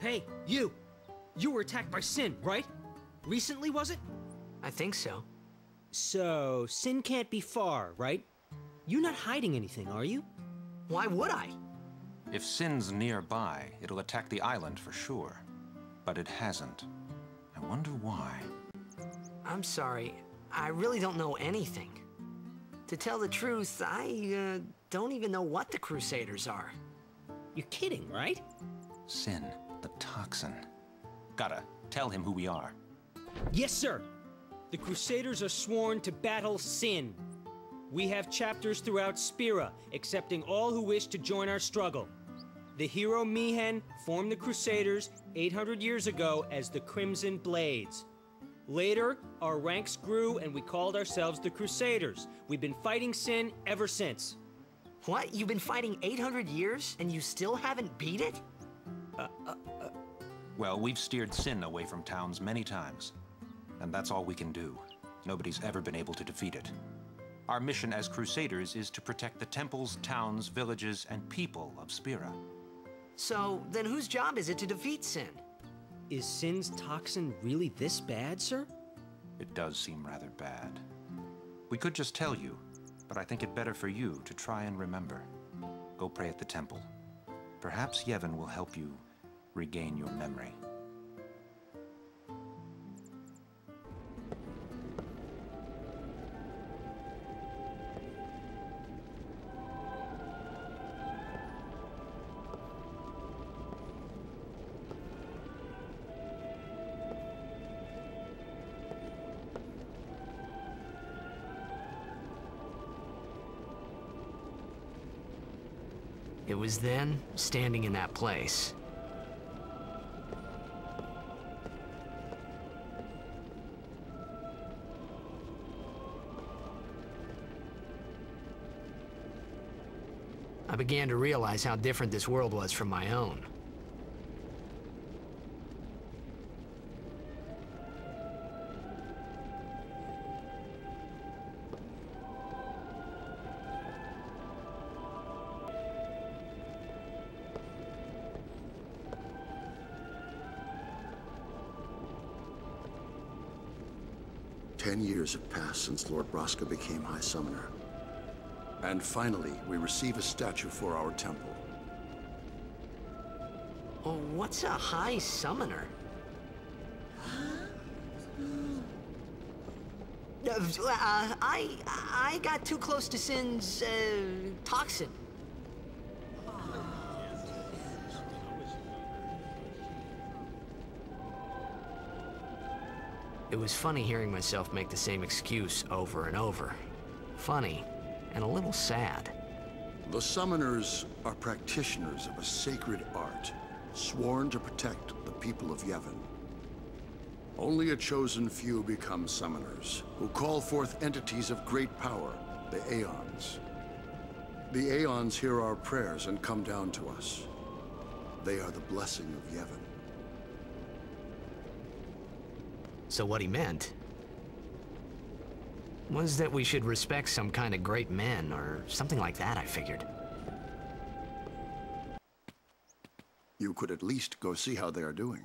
Hey, you! You were attacked by Sin, right? Recently, was it? I think so. So, Sin can't be far, right? You're not hiding anything, are you? Why would I? If Sin's nearby, it'll attack the island for sure. But it hasn't. I wonder why. I'm sorry. I really don't know anything. To tell the truth, I uh, don't even know what the Crusaders are. You're kidding, right? Sin, the toxin. Gotta tell him who we are. Yes, sir. The Crusaders are sworn to battle Sin. We have chapters throughout Spira, accepting all who wish to join our struggle. The hero Mi'ihen formed the Crusaders 800 years ago as the Crimson Blades. Later, our ranks grew and we called ourselves the Crusaders. We've been fighting Sin ever since. What? You've been fighting 800 years and you still haven't beat it? Well, we've steered Sin away from towns many times. And that's all we can do. Nobody's ever been able to defeat it. Our mission as Crusaders is to protect the temples, towns, villages, and people of Spira. So, then whose job is it to defeat Sin? Is Sin's toxin really this bad, sir? It does seem rather bad. We could just tell you, but I think it better for you to try and remember. Go pray at the temple. Perhaps Yevon will help you regain your memory. It was then, standing in that place, began to realize how different this world was from my own. Ten years have passed since Lord Braska became High Summoner. And finally, we receive a statue for our temple. Oh, what's a high summoner? Uh, I I got too close to Sin's uh, toxin. It was funny hearing myself make the same excuse over and over. Funny, and a little sad. The Summoners are practitioners of a sacred art, sworn to protect the people of Yevon. Only a chosen few become Summoners, who call forth entities of great power, the Aeons. The Aeons hear our prayers and come down to us. They are the blessing of Yevon. So what he meant was that we should respect some kind of great men or something like that, I figured. You could at least go see how they are doing.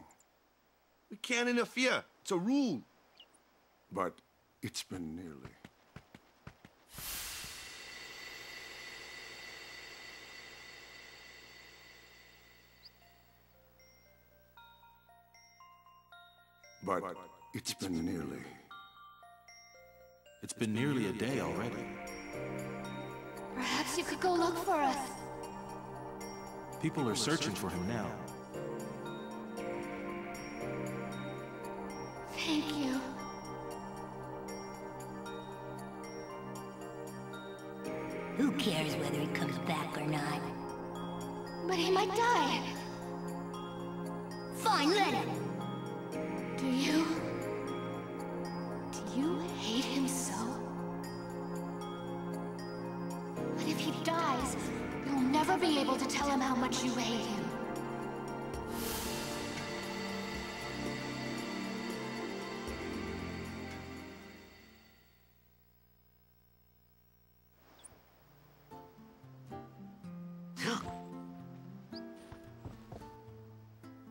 We can't interfere. It's a rule. But it's been nearly. But it's been nearly. It's been nearly a day already. Perhaps you could go look for us. People are searching for him now. Thank you. Who cares whether he comes back or not? But he might die. Fine, let him. Hate him so? But if he dies, you'll never be able to tell him how much you hate him.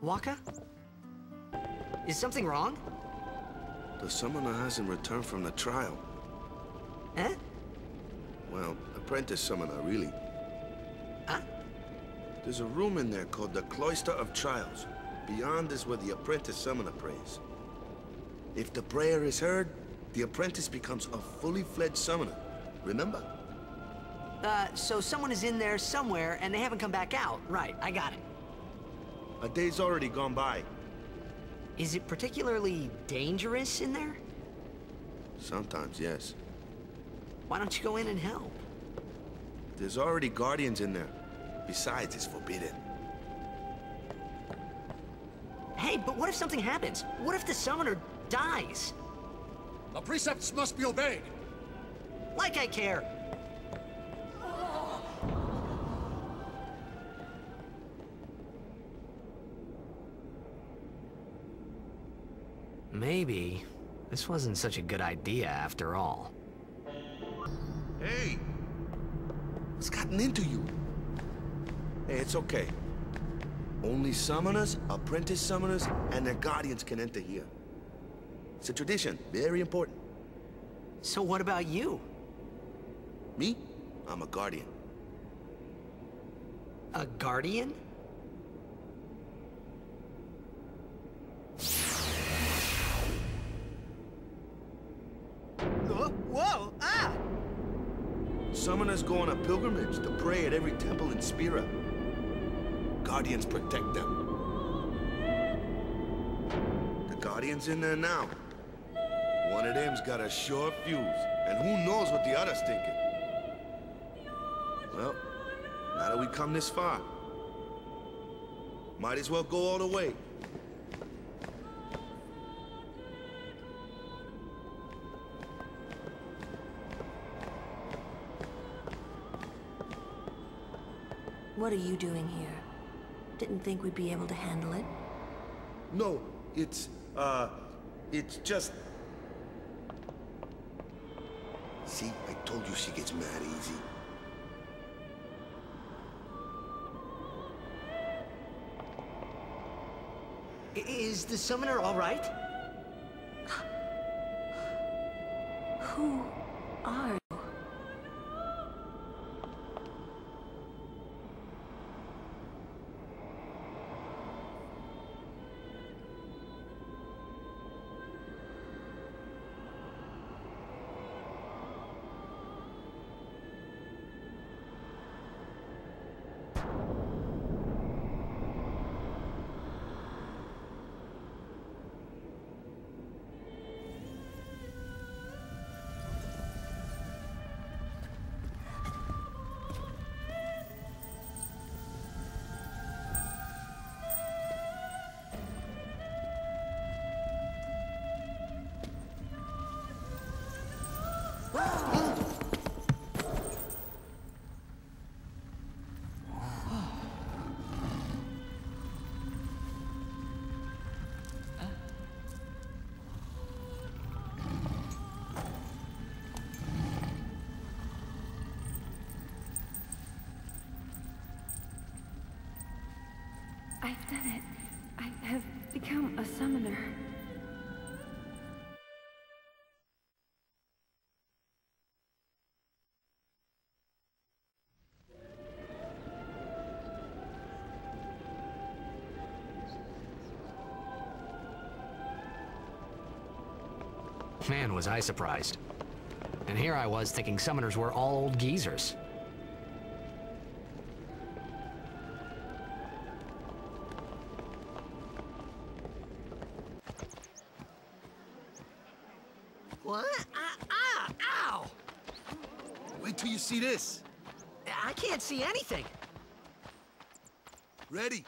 Wakka? Is something wrong? The summoner hasn't returned from the trial. Eh? Well, apprentice summoner, really. Huh? There's a room in there called the Cloister of Trials. Beyond is where the apprentice summoner prays. If the prayer is heard, the apprentice becomes a fully fledged summoner. Remember? Uh, so someone is in there somewhere and they haven't come back out. Right, I got it. A day's already gone by. Is it particularly dangerous in there? Sometimes, yes. Why don't you go in and help? There's already guardians in there. Besides, it's forbidden. Hey, but what if something happens? What if the summoner dies? The precepts must be obeyed. Like I care. Maybe this wasn't such a good idea after all. Hey! What's gotten into you? Hey, it's okay. Only summoners, apprentice summoners, and their guardians can enter here. It's a tradition, very important. So what about you? Me? I'm a guardian. A guardian? Summoners go on a pilgrimage to pray at every temple in Spira. Guardians protect them. The Guardian's in there now. One of them's got a short fuse, and who knows what the other's thinking. Well, now that we come this far, might as well go all the way. What are you doing here? Didn't think we'd be able to handle it. No, it's, uh, it's just... See, I told you she gets mad easy. I- Is the summoner all right? I've done it. I have become a summoner. Man, was I surprised. And here I was thinking summoners were all old geezers. Till you see this. I can't see anything. Ready?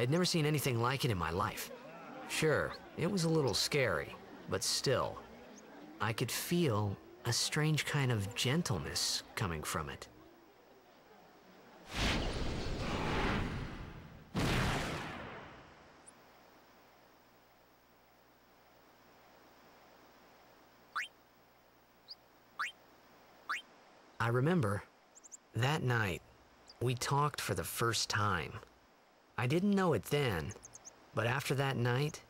I had never seen anything like it in my life. Sure, it was a little scary, but still, I could feel a strange kind of gentleness coming from it. I remember that night we talked for the first time. I didn't know it then, but after that night,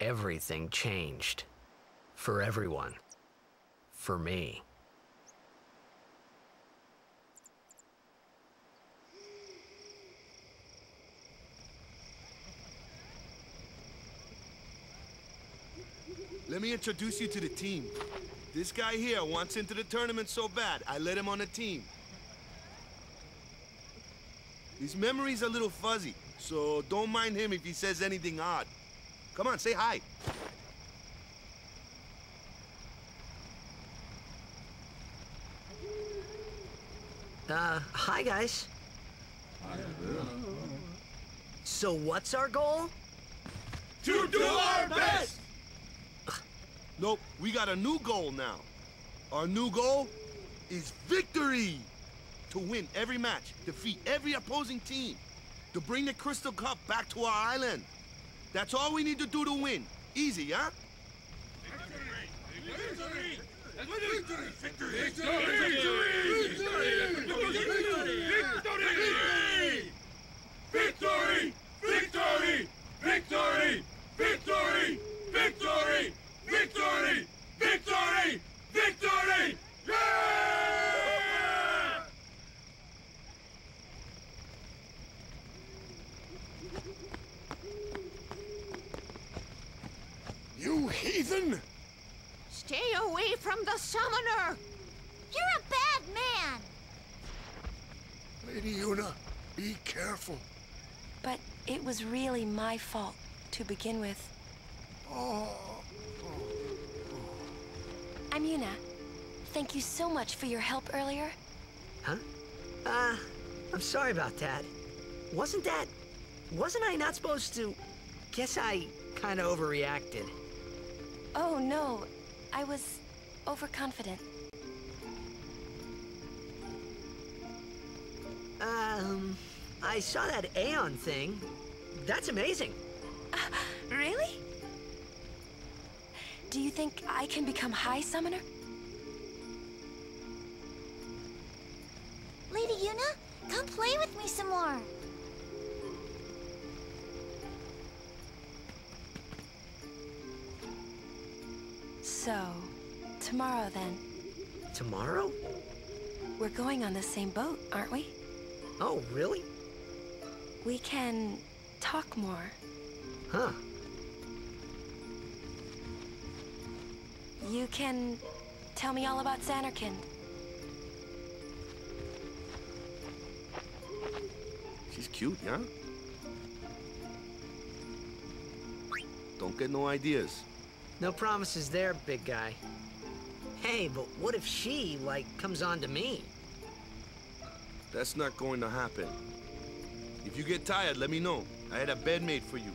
everything changed. For everyone. For me. Let me introduce you to the team. This guy here wants into the tournament so bad, I let him on the team. His memory's a little fuzzy, so don't mind him if he says anything odd. Come on, say hi. Uh, hi guys. So what's our goal? To do our best! Nope, we got a new goal now. Our new goal is victory! To win every match, defeat every opposing team, to bring the Crystal Cup back to our island. That's all we need to do to win. Easy, huh? Victory! Victory! Victory! Victory! Victory! Victory! Victory! Victory! Yeah! You heathen! Stay away from the summoner! You're a bad man! Lady Yuna, be careful. But it was really my fault to begin with. Oh. I'm Yuna. Thank you so much for your help earlier. Huh? Uh, I'm sorry about that. Wasn't that... Wasn't I not supposed to... Guess I kind of overreacted. Oh, no. I was overconfident. Um, I saw that Aeon thing. That's amazing. Really? Do you think I can become High Summoner? Lady Yuna, come play with me some more. So, tomorrow then. Tomorrow? We're going on the same boat, aren't we? Oh, really? We can talk more. Huh. You can tell me all about Zanarkand. She's cute, yeah? Don't get no ideas. No promises there, big guy. Hey, but what if she, like, comes on to me? That's not going to happen. If you get tired, let me know. I had a bed made for you.